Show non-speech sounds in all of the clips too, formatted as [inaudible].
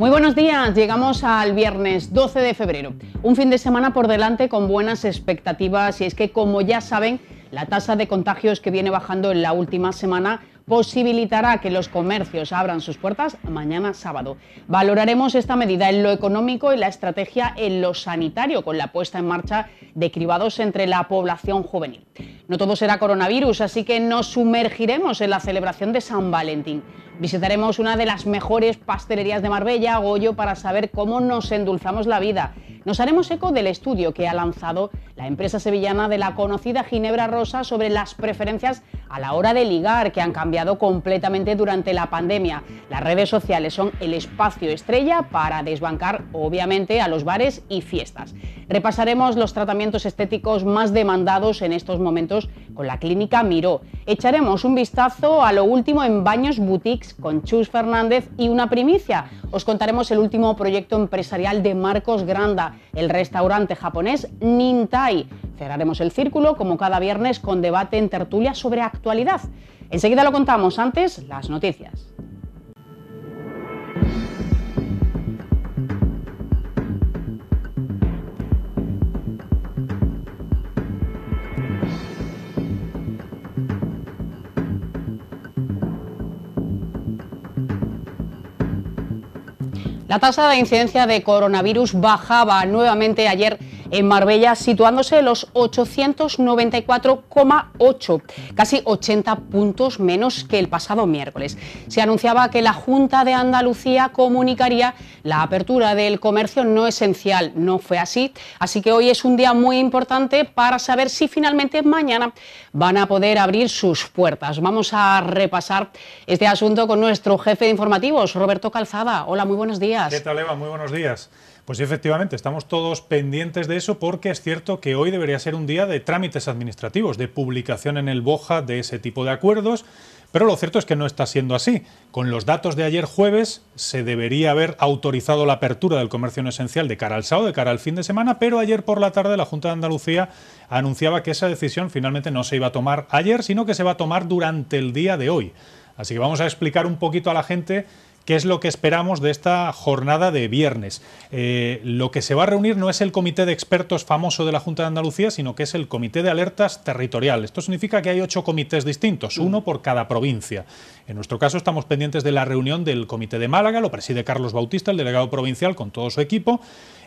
Muy buenos días, llegamos al viernes 12 de febrero, un fin de semana por delante con buenas expectativas. Y es que como ya saben, la tasa de contagios que viene bajando en la última semana posibilitará que los comercios abran sus puertas mañana sábado. Valoraremos esta medida en lo económico y la estrategia en lo sanitario con la puesta en marcha de cribados entre la población juvenil. No todo será coronavirus, así que nos sumergiremos en la celebración de San Valentín. Visitaremos una de las mejores pastelerías de Marbella, Goyo, para saber cómo nos endulzamos la vida. Nos haremos eco del estudio que ha lanzado la empresa sevillana de la conocida Ginebra Rosa sobre las preferencias a la hora de ligar, que han cambiado completamente durante la pandemia. Las redes sociales son el espacio estrella para desbancar, obviamente, a los bares y fiestas. Repasaremos los tratamientos estéticos más demandados en estos momentos con la clínica Miró. Echaremos un vistazo a lo último en baños boutiques con Chus Fernández y una primicia. Os contaremos el último proyecto empresarial de Marcos Granda, el restaurante japonés Nintai. Cerraremos el círculo como cada viernes con debate en tertulia sobre actualidad. Enseguida lo contamos, antes las noticias. La tasa de incidencia de coronavirus bajaba nuevamente ayer en Marbella, situándose en los 894,8, casi 80 puntos menos que el pasado miércoles. Se anunciaba que la Junta de Andalucía comunicaría la apertura del comercio no esencial. No fue así, así que hoy es un día muy importante para saber si finalmente mañana van a poder abrir sus puertas. Vamos a repasar este asunto con nuestro jefe de informativos, Roberto Calzada. Hola, muy buenos días. ¿Qué tal, Eva? Muy buenos días. Pues efectivamente, estamos todos pendientes de eso porque es cierto que hoy debería ser un día de trámites administrativos, de publicación en el BOJA de ese tipo de acuerdos, pero lo cierto es que no está siendo así. Con los datos de ayer jueves se debería haber autorizado la apertura del comercio no esencial de cara al sábado, de cara al fin de semana, pero ayer por la tarde la Junta de Andalucía anunciaba que esa decisión finalmente no se iba a tomar ayer, sino que se va a tomar durante el día de hoy. Así que vamos a explicar un poquito a la gente qué es lo que esperamos de esta jornada de viernes. Eh, lo que se va a reunir no es el comité de expertos famoso de la Junta de Andalucía, sino que es el comité de alertas territorial. Esto significa que hay ocho comités distintos, uno por cada provincia. En nuestro caso estamos pendientes de la reunión del comité de Málaga, lo preside Carlos Bautista, el delegado provincial, con todo su equipo.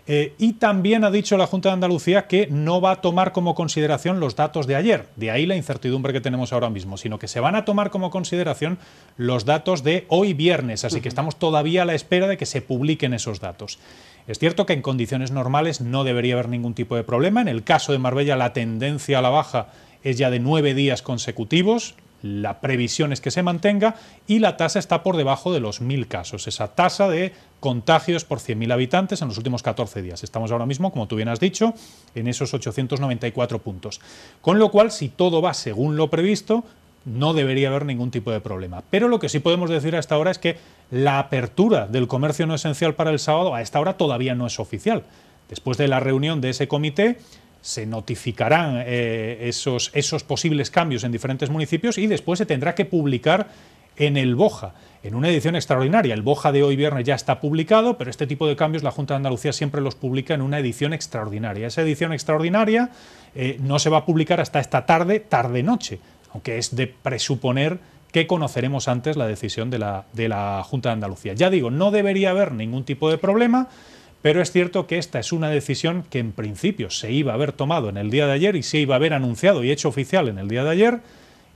Eh, y también ha dicho la Junta de Andalucía que no va a tomar como consideración los datos de ayer, de ahí la incertidumbre que tenemos ahora mismo, sino que se van a tomar como consideración los datos de hoy viernes, así que estamos todavía a la espera de que se publiquen esos datos. Es cierto que en condiciones normales no debería haber ningún tipo de problema. En el caso de Marbella la tendencia a la baja es ya de nueve días consecutivos la previsión es que se mantenga y la tasa está por debajo de los 1.000 casos, esa tasa de contagios por 100.000 habitantes en los últimos 14 días. Estamos ahora mismo, como tú bien has dicho, en esos 894 puntos. Con lo cual, si todo va según lo previsto, no debería haber ningún tipo de problema. Pero lo que sí podemos decir a esta hora es que la apertura del comercio no esencial para el sábado a esta hora todavía no es oficial. Después de la reunión de ese comité, se notificarán eh, esos, esos posibles cambios en diferentes municipios y después se tendrá que publicar en el BOJA, en una edición extraordinaria. El BOJA de hoy viernes ya está publicado, pero este tipo de cambios la Junta de Andalucía siempre los publica en una edición extraordinaria. Esa edición extraordinaria eh, no se va a publicar hasta esta tarde, tarde-noche, aunque es de presuponer que conoceremos antes la decisión de la, de la Junta de Andalucía. Ya digo, no debería haber ningún tipo de problema. Pero es cierto que esta es una decisión que en principio se iba a haber tomado en el día de ayer y se iba a haber anunciado y hecho oficial en el día de ayer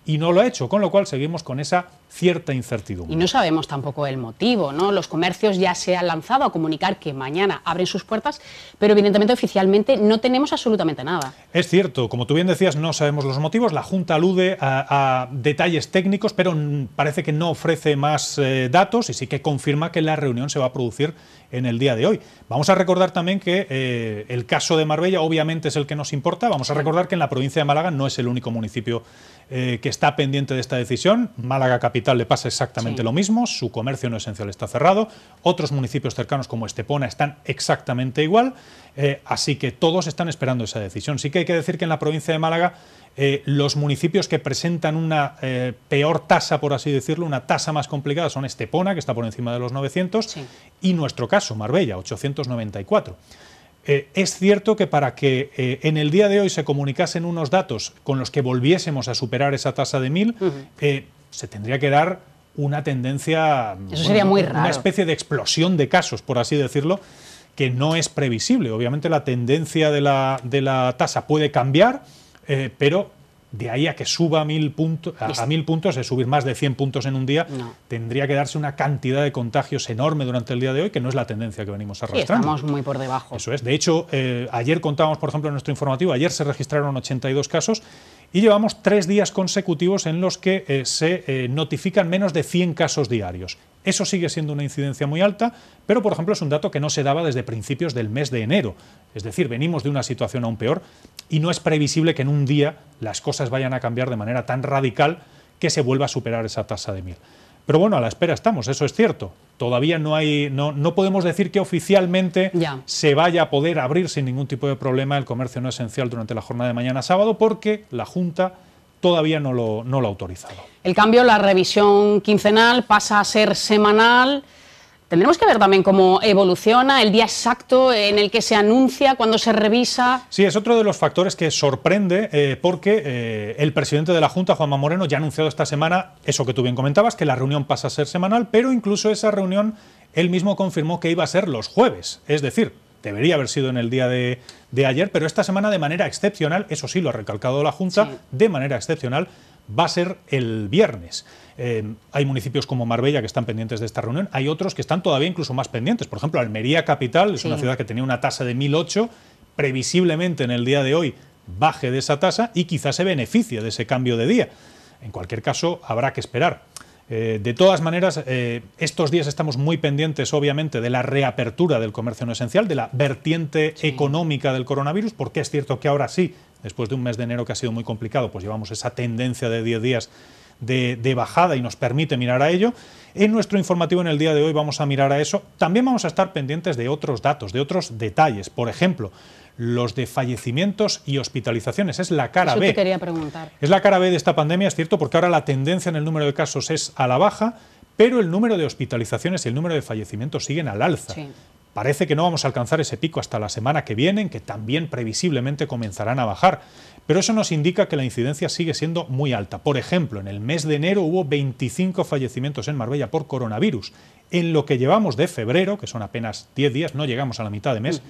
y no lo ha hecho, con lo cual seguimos con esa cierta incertidumbre. Y no sabemos tampoco el motivo, ¿no? Los comercios ya se han lanzado a comunicar que mañana abren sus puertas, pero evidentemente oficialmente no tenemos absolutamente nada. Es cierto, como tú bien decías, no sabemos los motivos. La Junta alude a, detalles técnicos, pero parece que no ofrece más eh, datos y sí que confirma que la reunión se va a producir en el día de hoy. Vamos a recordar también que eh, el caso de Marbella obviamente es el que nos importa. Vamos a recordar que en la provincia de Málaga no es el único municipio eh, que está pendiente de esta decisión. Málaga Capital le pasa exactamente lo mismo. Su comercio no esencial está cerrado. Otros municipios cercanos como Estepona están exactamente igual. Eh, así que todos están esperando esa decisión. Sí que hay que decir que en la provincia de Málaga eh, los municipios que presentan una eh, peor tasa, por así decirlo, una tasa más complicada, son Estepona, que está por encima de los 900, y nuestro caso, Marbella, 894. Eh, es cierto que para que en el día de hoy se comunicasen unos datos con los que volviésemos a superar esa tasa de 1000, se tendría que dar una tendencia, Eso sería muy raro. una especie de explosión de casos, por así decirlo, que no es previsible. Obviamente la tendencia de la, de la tasa puede cambiar, eh, pero de ahí a que suba a mil, puntos, a, mil puntos, es subir más de 100 puntos en un día, tendría que darse una cantidad de contagios enorme durante el día de hoy, que no es la tendencia que venimos arrastrando. estamos muy por debajo. Eso es. De hecho, eh, ayer contábamos, por ejemplo, en nuestro informativo, ayer se registraron 82 casos y llevamos tres días consecutivos en los que eh, se notifican menos de 100 casos diarios. Eso sigue siendo una incidencia muy alta, pero por ejemplo es un dato que no se daba desde principios del mes de enero. Es decir, venimos de una situación aún peor y no es previsible que en un día las cosas vayan a cambiar de manera tan radical que se vuelva a superar esa tasa de mil. Pero bueno, a la espera estamos, eso es cierto. Todavía no hay, no, no podemos decir que oficialmente se vaya a poder abrir sin ningún tipo de problema el comercio no esencial durante la jornada de mañana sábado, porque la Junta todavía no lo, no lo ha autorizado. El cambio, la revisión quincenal pasa a ser semanal. Tendremos que ver también cómo evoluciona el día exacto en el que se anuncia, cuando se revisa. Sí, es otro de los factores que sorprende eh, porque eh, el presidente de la Junta, Juanma Moreno, ya ha anunciado esta semana eso que tú bien comentabas, que la reunión pasa a ser semanal, pero incluso esa reunión él mismo confirmó que iba a ser los jueves. Es decir, debería haber sido en el día de, ayer, pero esta semana de manera excepcional, eso sí lo ha recalcado la Junta, de manera excepcional va a ser el viernes. Eh, hay municipios como Marbella que están pendientes de esta reunión, hay otros que están todavía incluso más pendientes. Por ejemplo, Almería Capital es una ciudad que tenía una tasa de 1008, previsiblemente en el día de hoy baje de esa tasa y quizás se beneficie de ese cambio de día. En cualquier caso, habrá que esperar. Eh, de todas maneras, eh, estos días estamos muy pendientes, obviamente, de la reapertura del comercio no esencial, de la vertiente económica del coronavirus, porque es cierto que ahora sí, después de un mes de enero que ha sido muy complicado, pues llevamos esa tendencia de 10 días de, de, bajada y nos permite mirar a ello. En nuestro informativo en el día de hoy vamos a mirar a eso. También vamos a estar pendientes de otros datos, de otros detalles. Por ejemplo, los de fallecimientos y hospitalizaciones. Es la cara B. quería preguntar. Es la cara B de esta pandemia, es cierto, porque ahora la tendencia en el número de casos es a la baja, pero el número de hospitalizaciones y el número de fallecimientos siguen al alza. Parece que no vamos a alcanzar ese pico hasta la semana que viene, en que también previsiblemente comenzarán a bajar. Pero eso nos indica que la incidencia sigue siendo muy alta. Por ejemplo, en el mes de enero hubo 25 fallecimientos en Marbella por coronavirus. En lo que llevamos de febrero, que son apenas 10 días, no llegamos a la mitad de mes,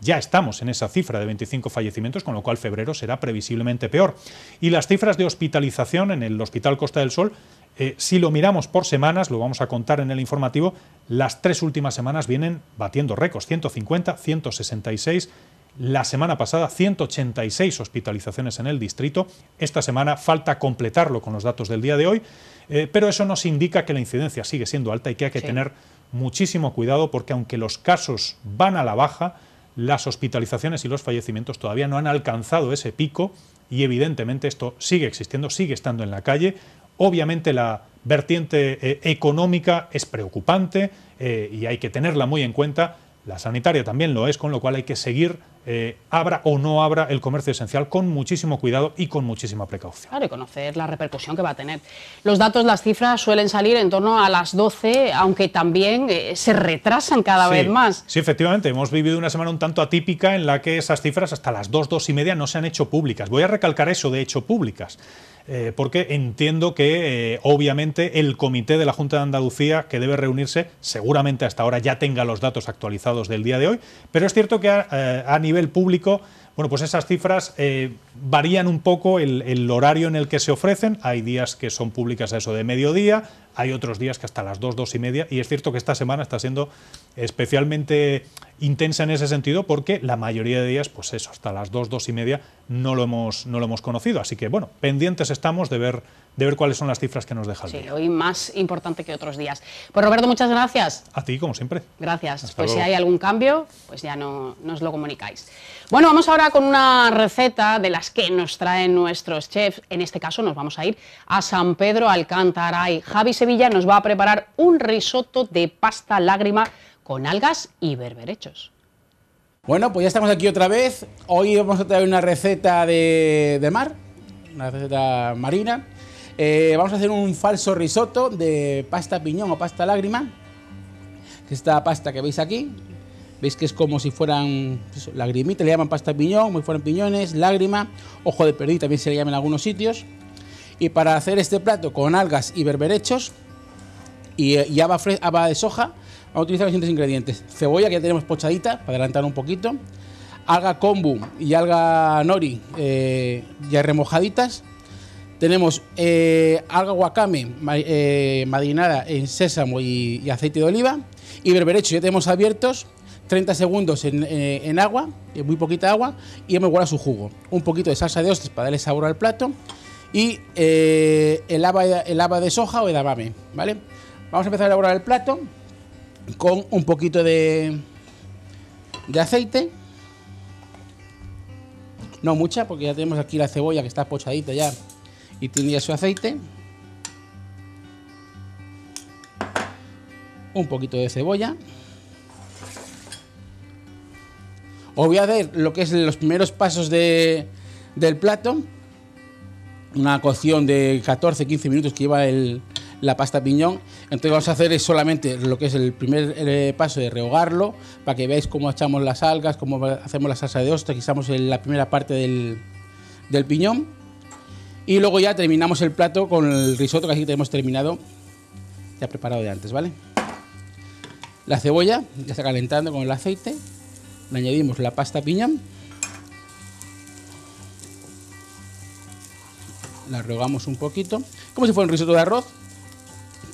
ya estamos en esa cifra de 25 fallecimientos, con lo cual febrero será previsiblemente peor. Y las cifras de hospitalización en el Hospital Costa del Sol, eh, si lo miramos por semanas, lo vamos a contar en el informativo, las tres últimas semanas vienen batiendo récords, 150, 166. La semana pasada 186 hospitalizaciones en el distrito. Esta semana falta completarlo con los datos del día de hoy, eh, pero eso nos indica que la incidencia sigue siendo alta y que hay que tener muchísimo cuidado porque aunque los casos van a la baja, las hospitalizaciones y los fallecimientos todavía no han alcanzado ese pico y evidentemente esto sigue existiendo, sigue estando en la calle. Obviamente la vertiente eh, económica es preocupante eh, y hay que tenerla muy en cuenta. La sanitaria también lo es, con lo cual hay que seguir eh, abra o no abra el comercio esencial con muchísimo cuidado y con muchísima precaución. Claro, y conocer la repercusión que va a tener. Los datos, las cifras suelen salir en torno a las 12, aunque también eh, se retrasan cada vez más. Sí, efectivamente, hemos vivido una semana un tanto atípica en la que esas cifras hasta las 2, 2 y media no se han hecho públicas. Voy a recalcar eso de hecho públicas. Eh, porque entiendo que eh, obviamente el comité de la Junta de Andalucía que debe reunirse seguramente hasta ahora ya tenga los datos actualizados del día de hoy, pero es cierto que a, eh, nivel público bueno, pues esas cifras varían un poco el, horario en el que se ofrecen. Hay días que son públicas a eso de mediodía, hay otros días que hasta las 2, 2 y media. Y es cierto que esta semana está siendo especialmente intensa en ese sentido porque la mayoría de días, pues eso, hasta las 2, 2 y media no lo hemos, no lo hemos conocido. Así que, bueno, pendientes estamos de ver, de ver cuáles son las cifras que nos deja el sí, hoy más importante que otros días. Pues Roberto, muchas gracias. A ti, como siempre. Gracias. pues si hay algún cambio, pues ya no nos lo comunicáis. Bueno, vamos ahora ahora con una receta de las que nos traen nuestros chefs. En este caso nos vamos a ir a San Pedro Alcántara y Javi Sevilla nos va a preparar un risotto de pasta lágrima con algas y berberechos. Bueno, pues ya estamos aquí otra vez. Hoy vamos a traer una receta de, mar, una receta marina. Eh, vamos a hacer un falso risotto de pasta piñón o pasta lágrima. Esta pasta que veis aquí, Veis que es como si fueran pues lagrimitas, le llaman pasta piñón, muy fueran piñones, lágrima, ojo de perdiz también se le llama en algunos sitios. Y para hacer este plato con algas y berberechos y, y haba, de soja, a utilizar los siguientes ingredientes. Cebolla que ya tenemos pochadita, para adelantar un poquito. Alga kombu y alga nori eh, ya remojaditas. Tenemos eh, alga wakame eh, madinada en sésamo y, aceite de oliva. Y berberechos ya tenemos abiertos 30 segundos en, agua, muy poquita agua, y hemos guardado su jugo. Un poquito de salsa de ostras para darle sabor al plato y el, haba, de soja o edamame, ¿vale? Vamos a empezar a elaborar el plato con un poquito de, de aceite. No mucha, porque ya tenemos aquí la cebolla que está pochadita ya y tiene ya su aceite. Un poquito de cebolla. Os voy a ver lo que es los primeros pasos del plato. Una cocción de 14-15 minutos que lleva la pasta piñón. Entonces vamos a hacer solamente lo que es el primer eh, paso de rehogarlo, para que veáis cómo echamos las algas, cómo hacemos la salsa de ostra, que estamos en la primera parte del, del piñón. Y luego ya terminamos el plato con el risotto que aquí tenemos terminado, ya preparado de antes, ¿vale? La cebolla ya está calentando con el aceite le añadimos la pasta piña, la rogamos un poquito, como si fuera un risotto de arroz,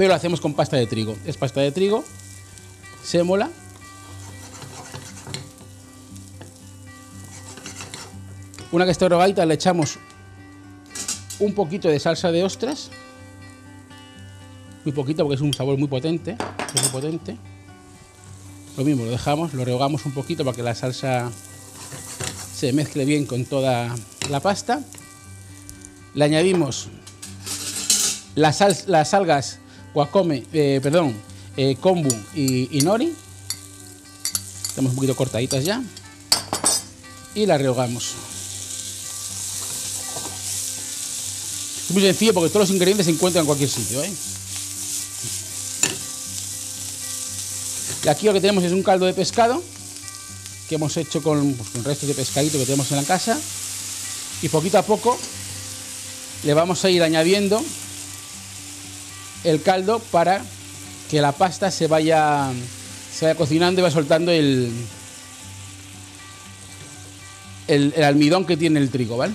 pero lo hacemos con pasta de trigo. Es pasta de trigo, sémola. Una que esté rogadita le echamos un poquito de salsa de ostras, muy poquito porque es un sabor muy potente, muy potente. Lo mismo, lo dejamos, lo rehogamos un poquito para que la salsa se mezcle bien con toda la pasta. Le añadimos las, las algas guacome, eh, perdón, eh, kombu y, nori. Estamos un poquito cortaditas ya. Y la rehogamos. Es muy sencillo porque todos los ingredientes se encuentran en cualquier sitio. ¿eh? Y aquí lo que tenemos es un caldo de pescado que hemos hecho con, pues, restos de pescadito que tenemos en la casa. Y poquito a poco le vamos a ir añadiendo el caldo para que la pasta se vaya, se vaya cocinando y va soltando el, el, almidón que tiene el trigo, ¿vale?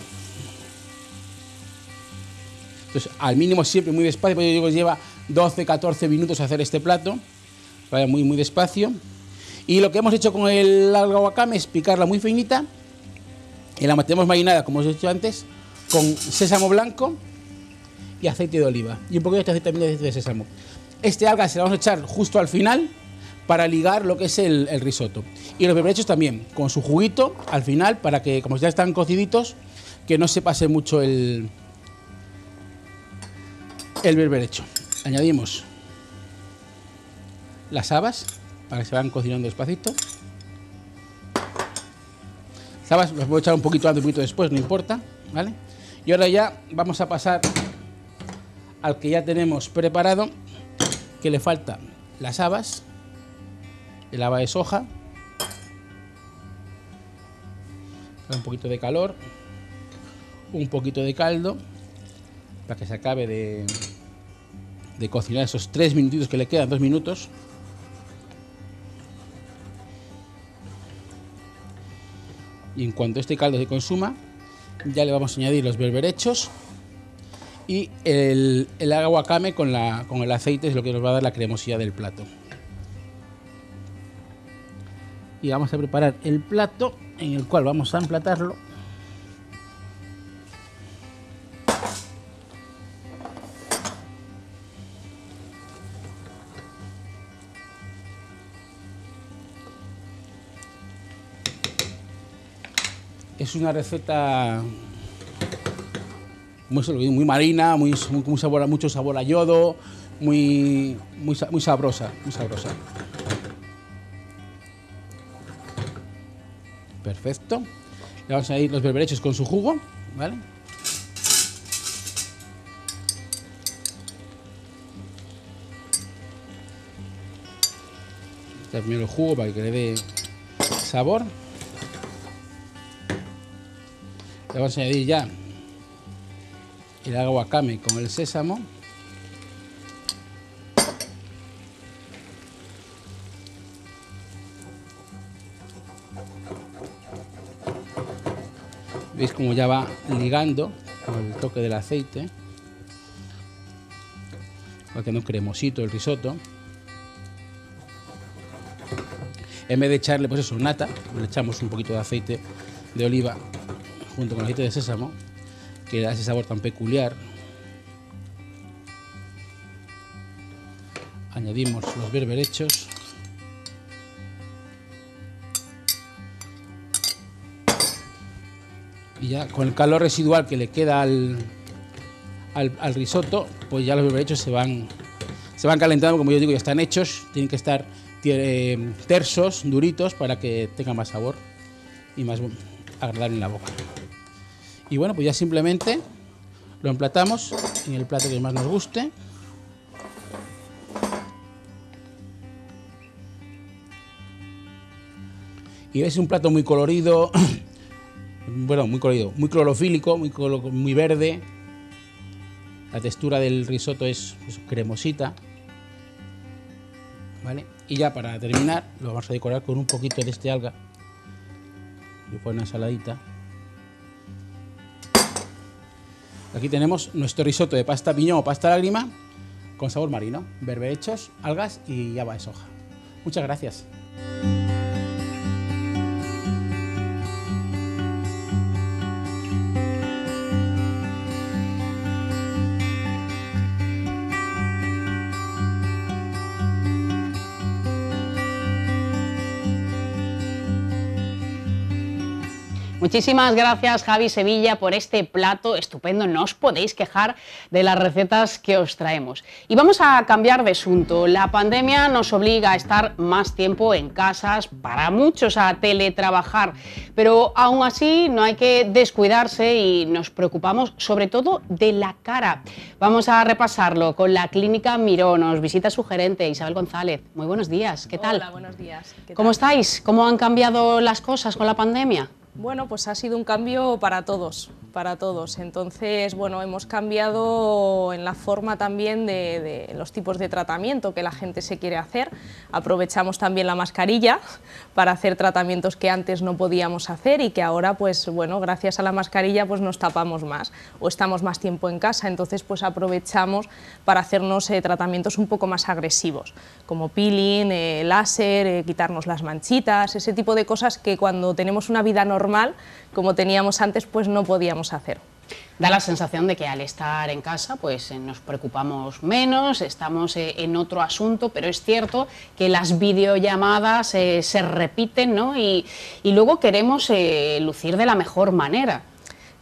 Entonces, al mínimo siempre muy despacio, porque yo digo lleva 12, 14 minutos hacer este plato vaya muy, muy despacio. Y lo que hemos hecho con el alga wakame es picarla muy finita y la metemos marinada, como os he dicho antes, con sésamo blanco y aceite de oliva. Y un poquito de aceite también de sésamo. Este alga se lo vamos a echar justo al final para ligar lo que es el, risotto. Y los berberechos también, con su juguito al final, para que, como ya están cociditos, que no se pase mucho el, el berberecho. Añadimos las habas para que se vayan cocinando despacito. Las habas las voy a echar un poquito antes, un poquito después, no importa, ¿vale? Y ahora ya vamos a pasar al que ya tenemos preparado, que le falta las habas, el haba de soja, un poquito de calor, un poquito de caldo, para que se acabe de, de cocinar esos tres minutitos que le quedan, dos minutos. y en cuanto este caldo se consuma ya le vamos a añadir los berberechos y el, el aguacame con, la, con el aceite es lo que nos va a dar la cremosidad del plato. Y vamos a preparar el plato en el cual vamos a emplatarlo es una receta muy, muy marina, muy, muy sabor, mucho sabor a yodo, muy, muy, muy sabrosa, muy sabrosa. Perfecto. Le vamos a añadir los berberechos con su jugo, ¿vale? Primero el jugo para que le dé sabor. Le vamos a añadir ya el aguacame con el sésamo. Veis como ya va ligando con el toque del aceite. Va quedando cremosito el risotto. En vez de echarle, pues eso, nata, le echamos un poquito de aceite de oliva junto con el aceite de sésamo, que da ese sabor tan peculiar. Añadimos los berberechos. Y ya con el calor residual que le queda al, al, risotto, pues ya los berberechos se van, se van calentando, como yo digo, ya están hechos, tienen que estar eh, tersos, duritos, para que tenga más sabor y más agradable en la boca. Y bueno, pues ya simplemente lo emplatamos en el plato que más nos guste. Y es un plato muy colorido, [clears throat] bueno, muy colorido, muy clorofílico, muy, muy verde. La textura del risotto es cremosita. ¿Vale? Y ya para terminar, lo vamos a decorar con un poquito de este alga. Y una ensaladita. Aquí tenemos nuestro risotto de pasta piñón o pasta lágrima con sabor marino, berberechos, algas y haba de soja. Muchas gracias. Muchísimas gracias Javi Sevilla por este plato estupendo. No os podéis quejar de las recetas que os traemos. Y vamos a cambiar de asunto. La pandemia nos obliga a estar más tiempo en casas, para muchos a teletrabajar, pero aún así no hay que descuidarse y nos preocupamos sobre todo de la cara. Vamos a repasarlo con la clínica Miró. Nos visita su gerente Isabel González. Muy buenos días. ¿Qué tal? Hola, buenos días. ¿Cómo estáis? ¿Cómo han cambiado las cosas con la pandemia? Bueno, pues ha sido un cambio para todos, para todos. Entonces, bueno, hemos cambiado en la forma también de, los tipos de tratamiento que la gente se quiere hacer. Aprovechamos también la mascarilla para hacer tratamientos que antes no podíamos hacer y que ahora, pues bueno, gracias a la mascarilla pues nos tapamos más o estamos más tiempo en casa. Entonces, pues aprovechamos para hacernos eh, tratamientos un poco más agresivos, como peeling, eh, láser, eh, quitarnos las manchitas, ese tipo de cosas que cuando tenemos una vida normal, como teníamos antes, pues no podíamos hacer. Da la sensación de que al estar en casa pues eh, nos preocupamos menos, estamos eh, en otro asunto, pero es cierto que las videollamadas eh, se repiten ¿no? y, y luego queremos lucir de la mejor manera.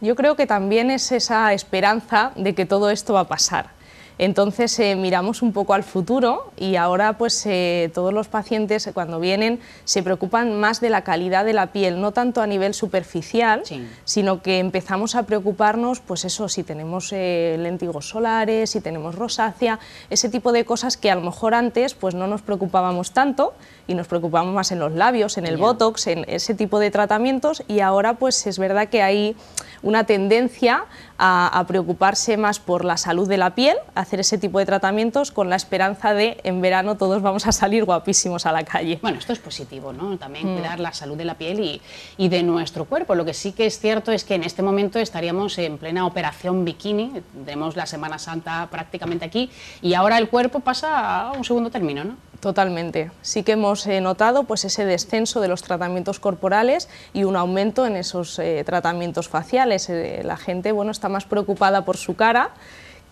Yo creo que también es esa esperanza de que todo esto va a pasar entonces eh, miramos un poco al futuro y ahora pues eh, todos los pacientes cuando vienen se preocupan más de la calidad de la piel, no tanto a nivel superficial, sino que empezamos a preocuparnos pues eso, si tenemos eh, lentigos solares, si tenemos rosácea, ese tipo de cosas que a lo mejor antes pues no nos preocupábamos tanto y nos preocupamos más en los labios, en el botox, en ese tipo de tratamientos y ahora pues es verdad que hay una tendencia a, preocuparse más por la salud de la piel, hacer ese tipo de tratamientos con la esperanza de en verano todos vamos a salir guapísimos a la calle. Bueno, esto es positivo, ¿no? También mm. cuidar la salud de la piel y, y, de nuestro cuerpo. Lo que sí que es cierto es que en este momento estaríamos en plena operación bikini, tenemos la Semana Santa prácticamente aquí y ahora el cuerpo pasa a un segundo término, ¿no? Totalmente. Sí que hemos eh, notado pues, ese descenso de los tratamientos corporales y un aumento en esos eh, tratamientos faciales. Eh, la gente bueno, está más preocupada por su cara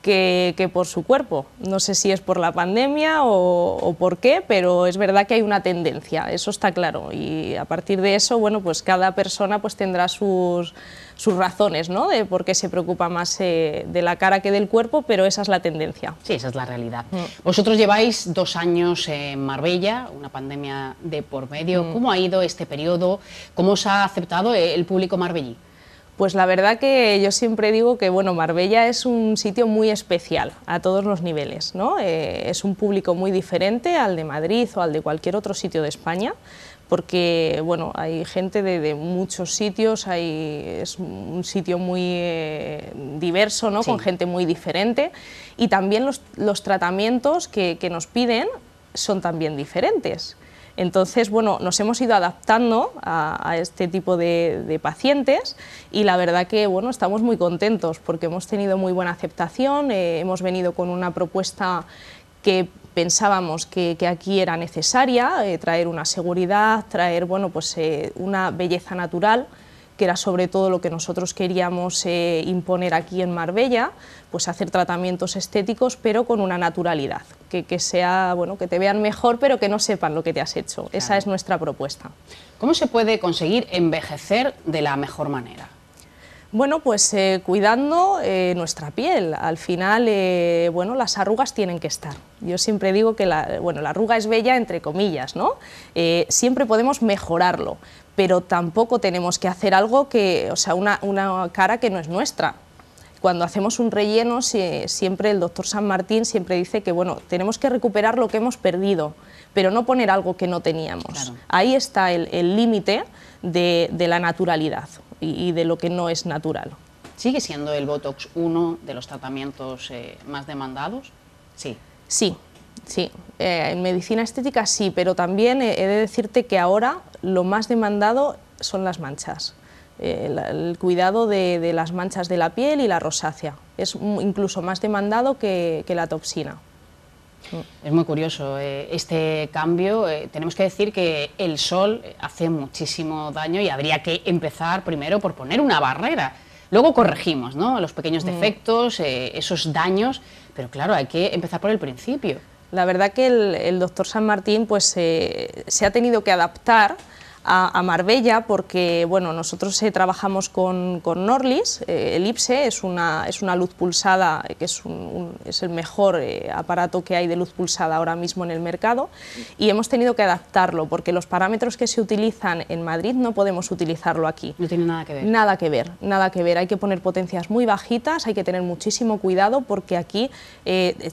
que, por su cuerpo. No sé si es por la pandemia o, por qué, pero es verdad que hay una tendencia, eso está claro. Y a partir de eso, bueno, pues cada persona pues tendrá sus, sus razones, ¿no? De por qué se preocupa más eh, de la cara que del cuerpo, pero esa es la tendencia. Sí, esa es la realidad. Mm. Vosotros lleváis dos años en Marbella, una pandemia de por medio. Mm. ¿Cómo ha ido este periodo? ¿Cómo os ha aceptado el público marbellí? Pues la verdad que yo siempre digo que bueno, Marbella es un sitio muy especial a todos los niveles. ¿no? Eh, es un público muy diferente al de Madrid o al de cualquier otro sitio de España porque bueno, hay gente de, muchos sitios, hay, es un sitio muy eh, diverso, ¿no? con gente muy diferente, y también los, tratamientos que, nos piden son también diferentes. Entonces, bueno, nos hemos ido adaptando a, este tipo de, pacientes y la verdad que, bueno, estamos muy contentos porque hemos tenido muy buena aceptación, eh, hemos venido con una propuesta que pensábamos que, aquí era necesaria, eh, traer una seguridad, traer bueno, pues, eh, una belleza natural, que era sobre todo lo que nosotros queríamos imponer aquí en Marbella, pues hacer tratamientos estéticos pero con una naturalidad, que, sea, bueno, que te vean mejor pero que no sepan lo que te has hecho. Esa es nuestra propuesta. ¿Cómo se puede conseguir envejecer de la mejor manera? Bueno, pues eh, cuidando eh, nuestra piel. Al final, eh, bueno, las arrugas tienen que estar. Yo siempre digo que la, bueno, la arruga es bella entre comillas, ¿no? siempre podemos mejorarlo, pero tampoco tenemos que hacer algo que, o sea, una, cara que no es nuestra. Cuando hacemos un relleno, siempre el doctor San Martín siempre dice que, bueno, tenemos que recuperar lo que hemos perdido, pero no poner algo que no teníamos. Ahí está el límite de la naturalidad y, de lo que no es natural. ¿Sigue siendo el Botox uno de los tratamientos eh, más demandados? Sí. Sí, sí. Eh, en medicina estética sí, pero también he de decirte que ahora lo más demandado son las manchas. Eh, el, cuidado de, las manchas de la piel y la rosácea. Es incluso más demandado que, la toxina. Es muy curioso este cambio. tenemos que decir que el sol hace muchísimo daño y habría que empezar primero por poner una barrera. Luego corregimos ¿no? los pequeños mm. defectos, eh, esos daños, pero claro, hay que empezar por el principio. La verdad que el, doctor San Martín pues, eh, se ha tenido que adaptar a, Marbella porque bueno, nosotros eh, trabajamos con, con Norlis, eh, el IPSE es una, es una luz pulsada que es, un, es el mejor eh, aparato que hay de luz pulsada ahora mismo en el mercado y hemos tenido que adaptarlo porque los parámetros que se utilizan en Madrid no podemos utilizarlo aquí. No tiene nada que ver. Nada que ver, nada que ver. Hay que poner potencias muy bajitas, hay que tener muchísimo cuidado porque aquí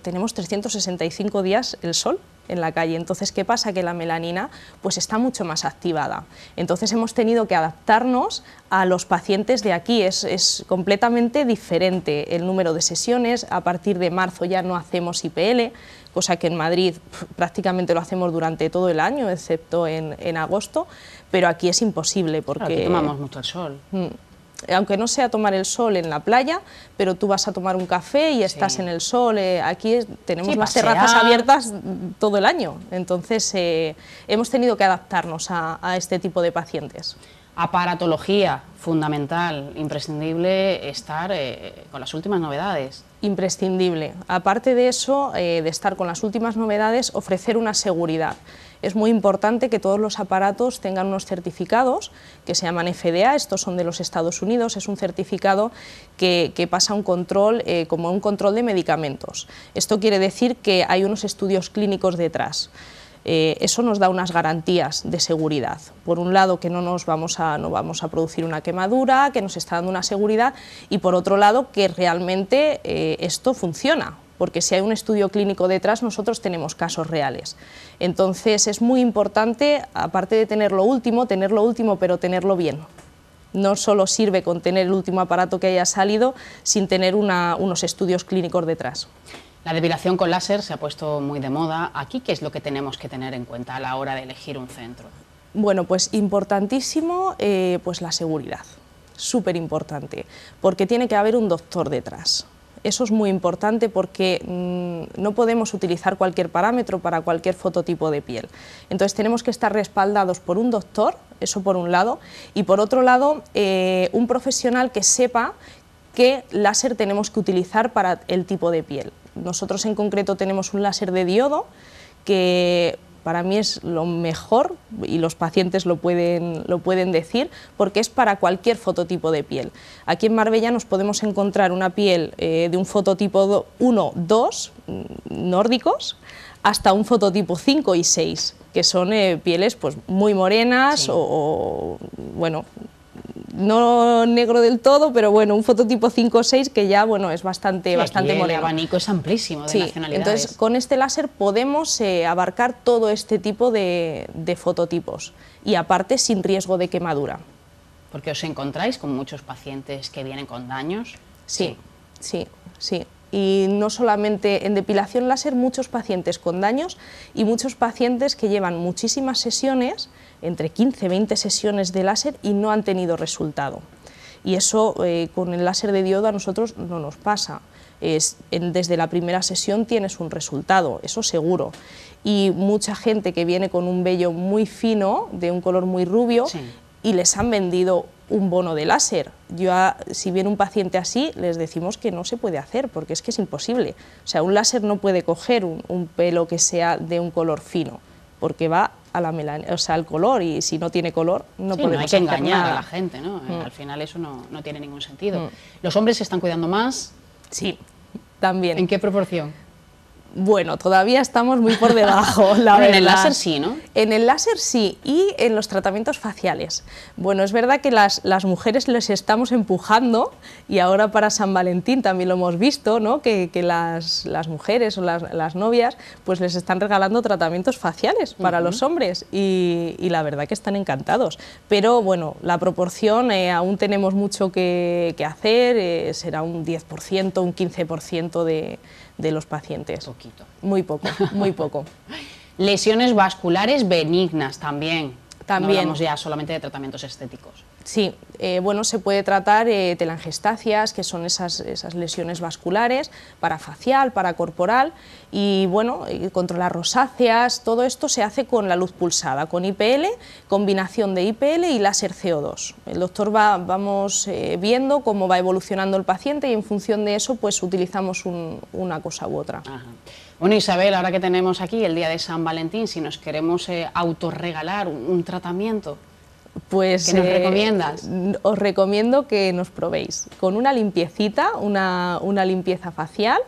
tenemos 365 días el sol en la calle. Entonces, ¿qué pasa? Que la melanina pues está mucho más activada. Entonces hemos tenido que adaptarnos a los pacientes de aquí. Es, completamente diferente el número de sesiones. A partir de marzo ya no hacemos IPL, cosa que en Madrid prácticamente lo hacemos durante todo el año, excepto en, agosto, pero aquí es imposible porque... tomamos mucho el sol. Mm aunque no sea tomar el sol en la playa, pero tú vas a tomar un café y estás en el sol. Eh, aquí tenemos las terrazas abiertas todo el año, entonces eh, hemos tenido que adaptarnos a, este tipo de pacientes. Aparatología, fundamental, imprescindible estar eh, con las últimas novedades. Imprescindible. Aparte de eso, de estar con las últimas novedades, ofrecer una seguridad es muy importante que todos los aparatos tengan unos certificados que se llaman FDA, estos son de los Estados Unidos, es un certificado que, pasa un control eh, como un control de medicamentos. Esto quiere decir que hay unos estudios clínicos detrás. Eh, eso nos da unas garantías de seguridad. Por un lado, que no nos vamos a, no vamos a producir una quemadura, que nos está dando una seguridad, y por otro lado, que realmente eh, esto funciona, porque si hay un estudio clínico detrás, nosotros tenemos casos reales. Entonces es muy importante, aparte de tener lo último, tener lo último, pero tenerlo bien. No solo sirve con tener el último aparato que haya salido, sin tener unos estudios clínicos detrás. La depilación con láser se ha puesto muy de moda. ¿Aquí qué es lo que tenemos que tener en cuenta a la hora de elegir un centro? Bueno, pues importantísimo eh, pues la seguridad, súper importante, porque tiene que haber un doctor detrás. Eso es muy importante porque mm, no podemos utilizar cualquier parámetro para cualquier fototipo de piel. Entonces tenemos que estar respaldados por un doctor, eso por un lado, y por otro lado eh, un profesional que sepa qué láser tenemos que utilizar para el tipo de piel. Nosotros en concreto tenemos un láser de diodo que para mí es lo mejor y los pacientes lo pueden, lo pueden decir porque es para cualquier fototipo de piel. Aquí en Marbella nos podemos encontrar una piel eh, de un fototipo 1, 2 mm, nórdicos hasta un fototipo 5 y 6 que son eh, pieles pues, muy morenas o, bueno, no negro del todo, pero bueno, un fototipo 5 o 6 que ya bueno, es bastante, bastante moreno. El abanico es amplísimo de sí, nacionalidades. Entonces, con este láser podemos eh, abarcar todo este tipo de, fototipos y aparte sin riesgo de quemadura. Porque os encontráis con muchos pacientes que vienen con daños. sí, sí. sí y no solamente en depilación láser, muchos pacientes con daños y muchos pacientes que llevan muchísimas sesiones, entre 15 y 20 sesiones de láser y no han tenido resultado. Y eso eh, con el láser de diodo a nosotros no nos pasa. Es, desde la primera sesión tienes un resultado, eso seguro. Y mucha gente que viene con un vello muy fino, de un color muy rubio, y les han vendido un bono de láser. Yo, si viene un paciente así, les decimos que no se puede hacer, porque es que es imposible. O sea, un láser no puede coger un, pelo que sea de un color fino, porque va a la o sea, al color, y si no tiene color, no podemos no hay que engañar a la gente, ¿no? Mm. Al final eso no, no tiene ningún sentido. Mm. ¿Los hombres se están cuidando más? Sí, también. ¿En qué proporción? Bueno, todavía estamos muy por debajo, [laughs] la En el láser sí, ¿no? En el láser sí, y en los tratamientos faciales. Bueno, es verdad que las, mujeres les estamos empujando, y ahora para San Valentín también lo hemos visto, ¿no? que, las, mujeres o las, novias pues les están regalando tratamientos faciales para los hombres, y, la verdad que están encantados. Pero bueno, la proporción eh, aún tenemos mucho que, hacer, eh, será un 10%, un 15% de de los pacientes. Poquito. Muy poco, muy poco. [laughs] Lesiones vasculares benignas también. También. No hablamos ya solamente de tratamientos estéticos. Sí, eh, bueno, se puede tratar eh, que son esas, esas, lesiones vasculares, para facial, para corporal, y bueno, controlar rosáceas, todo esto se hace con la luz pulsada, con IPL, combinación de IPL y láser CO2. El doctor va, vamos eh, viendo cómo va evolucionando el paciente y en función de eso pues utilizamos una cosa u otra. Bueno, Isabel, ahora que tenemos aquí el día de San Valentín, si nos queremos autorregalar un tratamiento, pues, ¿Qué nos eh, recomiendas? Os recomiendo que nos probéis con una limpiecita, una, limpieza facial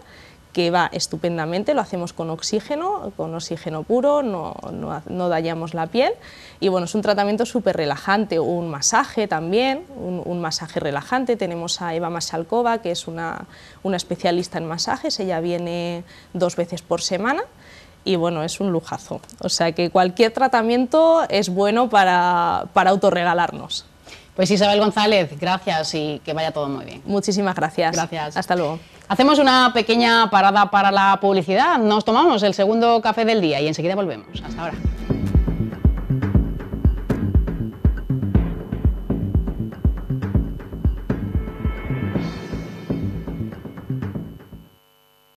que va estupendamente, lo hacemos con oxígeno, con oxígeno puro, no, no, dañamos la piel. Y bueno, es un tratamiento súper relajante, un masaje también, un, masaje relajante, tenemos a Eva Masalkova que es una, una especialista en masajes, ella viene dos veces por semana y bueno, es un lujazo. O sea que cualquier tratamiento es bueno para, para autorregalarnos. Pues Isabel González, gracias y que vaya todo muy bien. Muchísimas gracias. Gracias. Hasta luego. Hacemos una pequeña parada para la publicidad. Nos tomamos el segundo café del día y enseguida volvemos. Hasta ahora.